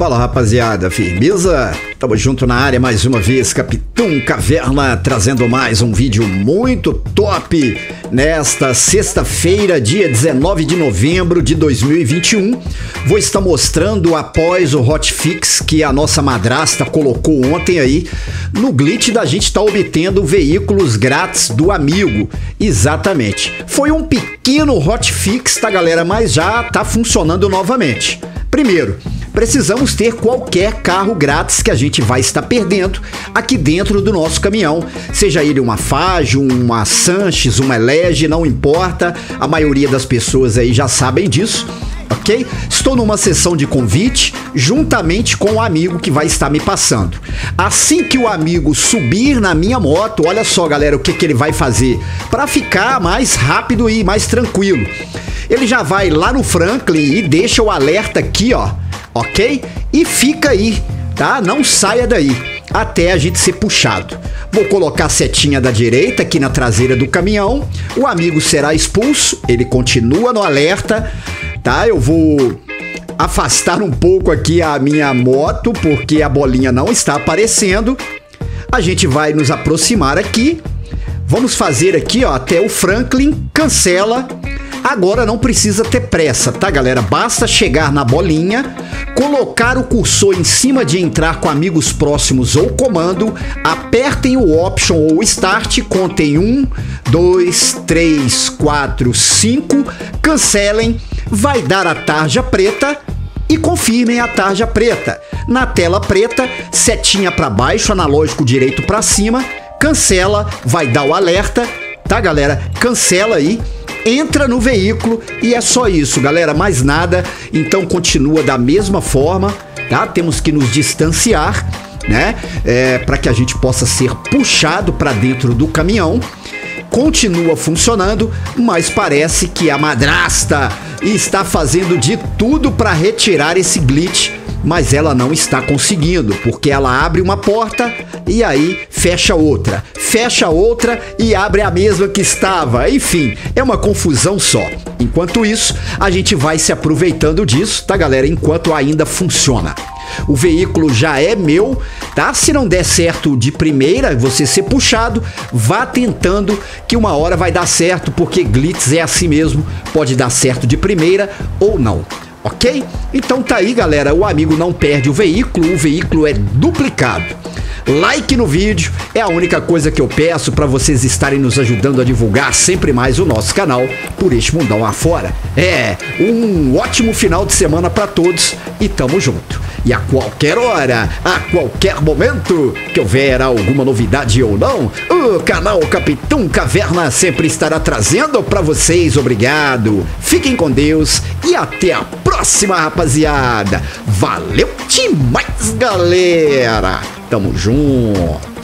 Fala rapaziada, firmeza? Tamo junto na área mais uma vez, Capitão Caverna trazendo mais um vídeo muito top nesta sexta-feira, dia 19 de novembro de 2021. Vou estar mostrando após o hotfix que a nossa madrasta colocou ontem aí no glitch da gente estar tá obtendo veículos grátis do amigo. Exatamente. Foi um pequeno hotfix, tá galera? Mas já tá funcionando novamente. Primeiro, precisamos ter qualquer carro grátis que a gente vai estar perdendo aqui dentro do nosso caminhão, seja ele uma Fagio, uma Sanches, uma Elege, não importa, a maioria das pessoas aí já sabem disso. Ok? Estou numa sessão de convite juntamente com o amigo que vai estar me passando. Assim que o amigo subir na minha moto, olha só, galera, o que, que ele vai fazer para ficar mais rápido e mais tranquilo. Ele já vai lá no Franklin e deixa o alerta aqui, ó ok? E fica aí, tá? Não saia daí até a gente ser puxado. Vou colocar a setinha da direita aqui na traseira do caminhão. O amigo será expulso, ele continua no alerta, tá? Eu vou afastar um pouco aqui a minha moto porque a bolinha não está aparecendo. A gente vai nos aproximar aqui. Vamos fazer aqui, ó, até o Franklin cancela Agora não precisa ter pressa, tá, galera? Basta chegar na bolinha, colocar o cursor em cima de entrar com amigos próximos ou comando, apertem o Option ou Start, contem 1, 2, 3, 4, 5, cancelem, vai dar a tarja preta e confirmem a tarja preta. Na tela preta, setinha para baixo, analógico direito para cima, cancela, vai dar o alerta, tá, galera? Cancela aí entra no veículo e é só isso, galera, mais nada. Então continua da mesma forma, tá? Temos que nos distanciar, né? É, para que a gente possa ser puxado para dentro do caminhão. Continua funcionando, mas parece que a madrasta está fazendo de tudo para retirar esse glitch mas ela não está conseguindo, porque ela abre uma porta e aí fecha outra, fecha outra e abre a mesma que estava. Enfim, é uma confusão só. Enquanto isso, a gente vai se aproveitando disso, tá, galera? Enquanto ainda funciona. O veículo já é meu, tá? Se não der certo de primeira, você ser puxado, vá tentando que uma hora vai dar certo, porque Glitz é assim mesmo, pode dar certo de primeira ou não ok? Então tá aí, galera. O amigo não perde o veículo, o veículo é duplicado. Like no vídeo é a única coisa que eu peço para vocês estarem nos ajudando a divulgar sempre mais o nosso canal por este mundão afora. É, um ótimo final de semana para todos e tamo junto. E a qualquer hora, a qualquer momento que houver alguma novidade ou não, o canal Capitão Caverna sempre estará trazendo para vocês. Obrigado. Fiquem com Deus e até a próxima, rapaziada. Valeu demais, galera. Tamo junto.